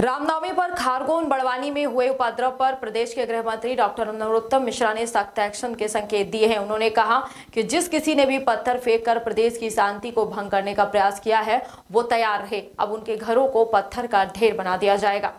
रामनवमी पर खारगोन बड़वानी में हुए उपद्रव पर प्रदेश के गृह मंत्री डॉक्टर नरोत्तम मिश्रा ने सख्त एक्शन के संकेत दिए हैं। उन्होंने कहा कि जिस किसी ने भी पत्थर फेंक कर प्रदेश की शांति को भंग करने का प्रयास किया है, वो तैयार रहे। अब उनके घरों को पत्थर का ढेर बना दिया जाएगा।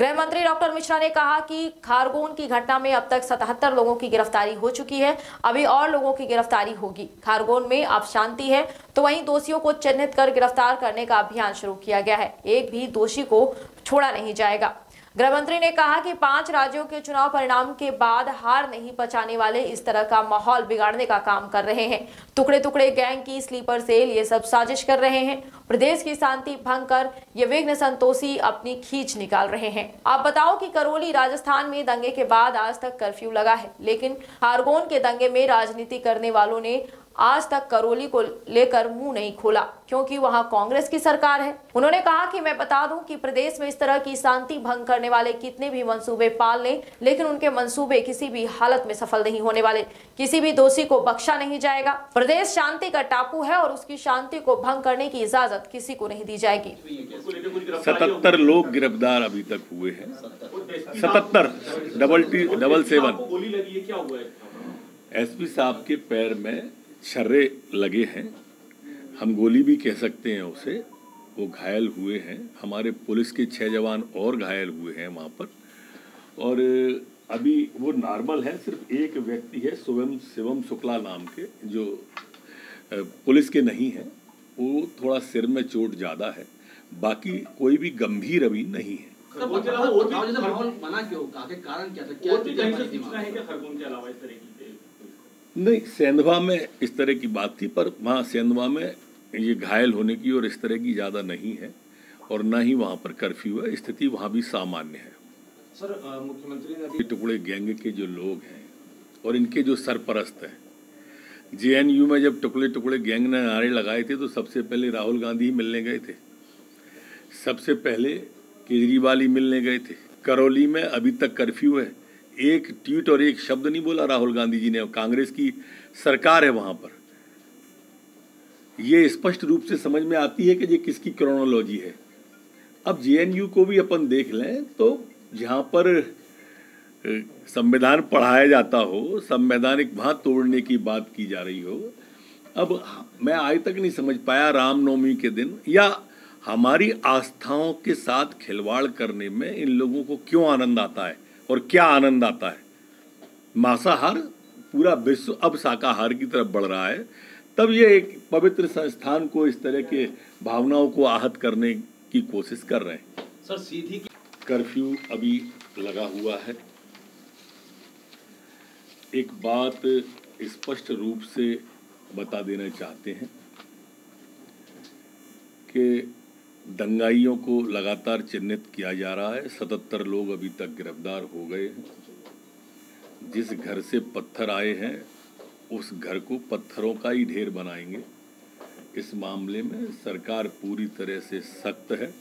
गृह मंत्री डॉक्टर मिश्रा ने कहा कि खारगोन की घटना में अब तक 77 लोगों की गिरफ्तारी हो चुकी है। अभी और लोगों की गिरफ्तारी होगी। खारगोन में अब शांति है तो वहीं दोषियों को चिन्हित कर गिरफ़्तार करने का अभियान शुरू किया गया है। एक भी दोषी को छोड़ा नहीं जाएगा। गृह मंत्री ने कहा कि पाँच राज्यों के चुनाव परिणाम के बाद हार नहीं पचाने वाले इस तरह का माहौल बिगाड़ने का काम कर रहे हैं। टुकड़े टुकड़े गैंग की स्लीपर सेल ये सब साजिश कर रहे हैं। प्रदेश की शांति भंग कर ये विघ्न संतोषी अपनी खींच निकाल रहे हैं। आप बताओ कि करौली राजस्थान में दंगे के बाद आज तक कर्फ्यू लगा है, लेकिन हारगोन के दंगे में राजनीति करने वालों ने आज तक करौली को लेकर मुँह नहीं खोला क्योंकि वहाँ कांग्रेस की सरकार है। उन्होंने कहा कि मैं बता दूँ कि प्रदेश में इस तरह की शांति भंग करने वाले कितने भी मंसूबे पाल लें लेकिन उनके मंसूबे किसी भी हालत में सफल नहीं होने वाले। किसी भी दोषी को बख्शा नहीं जाएगा। प्रदेश शांति का टापू है और उसकी शांति को भंग करने की इजाज़त किसी को नहीं दी जाएगी। सतहत्तर लोग गिरफ़्तार अभी तक हुए हैं। सतहत्तर डबल टी डबल सेवन। गोली लगी है क्या हुआ है? एसपी साहब के पैर में छर्रे लगे हैं। हम गोली भी कह सकते हैं उसे। वो घायल हुए हैं। हमारे पुलिस के छह जवान और घायल हुए हैं वहाँ पर। और अभी वो नॉर्मल है सिर्फ़ एक व्यक्ति है शिवम शिवम शुक्ला नाम के जो पुलिस के नहीं है। वो थोड़ा सिर में चोट ज़्यादा है। बाकी कोई भी गंभीर अभी नहीं है। खरगोन के अलावा और भी कारण क्या था? क्या नहीं सेंधवा में इस तरह की बात थी पर वहाँ सेंधवा में ये घायल होने की और इस तरह की ज़्यादा नहीं है और न ही वहाँ पर कर्फ्यू है। स्थिति वहाँ भी सामान्य है। सर मुख्यमंत्री ने टुकड़े गैंग के जो लोग हैं और इनके जो सरपरस्त हैं जेएनयू में जब टुकड़े टुकड़े गैंग ने नारे लगाए थे तो सबसे पहले राहुल गांधी ही मिलने गए थे। सबसे पहले केजरीवाल ही मिलने गए थे। करौली में अभी तक कर्फ्यू है। एक ट्वीट और एक शब्द नहीं बोला राहुल गांधी जी ने, कांग्रेस की सरकार है वहाँ पर। ये स्पष्ट रूप से समझ में आती है कि ये किसकी क्रोनोलॉजी है। अब जेएनयू को भी अपन देख लें तो जहाँ पर संविधान पढ़ाया जाता हो संवैधानिक वहाँ तोड़ने की बात की जा रही हो, अब मैं आज तक नहीं समझ पाया रामनवमी के दिन या हमारी आस्थाओं के साथ खिलवाड़ करने में इन लोगों को क्यों आनंद आता है। और क्या आनंद आता है। मांसाहार पूरा विश्व अब शाकाहार की तरफ़ बढ़ रहा है। तब ये एक पवित्र संस्थान को इस तरह के भावनाओं को आहत करने की कोशिश कर रहे हैं। सर सीधी कर्फ्यू अभी लगा हुआ है। एक बात स्पष्ट रूप से बता देना चाहते हैं कि दंगाइयों को लगातार चिन्हित किया जा रहा है। सतहत्तर लोग अभी तक गिरफ़्तार हो गए हैं। जिस घर से पत्थर आए हैं, उस घर को पत्थरों का ही ढेर बनाएँगे। इस मामले में सरकार पूरी तरह से सख्त है।